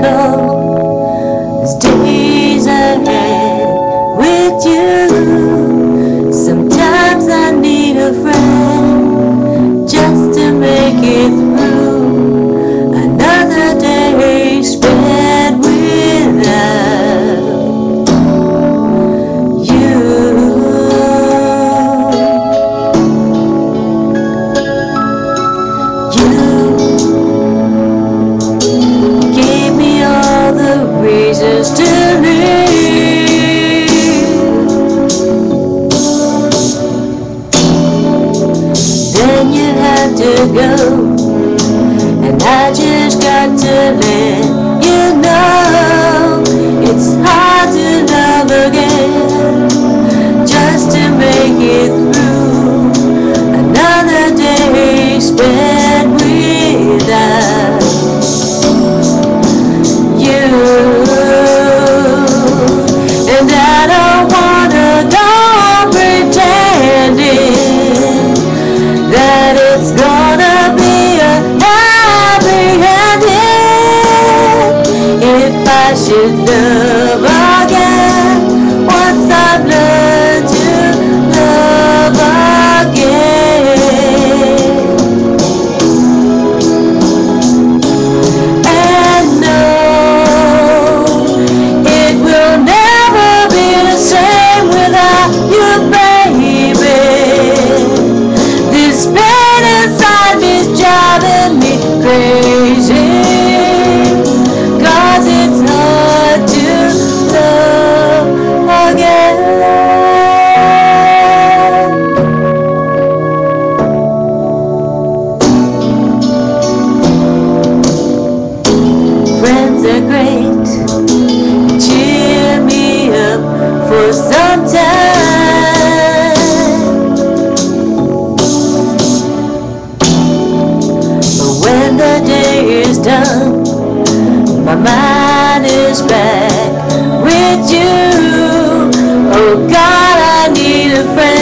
circle to go, and I just got to live. down. My mind is back with you. Oh God, I need a friend.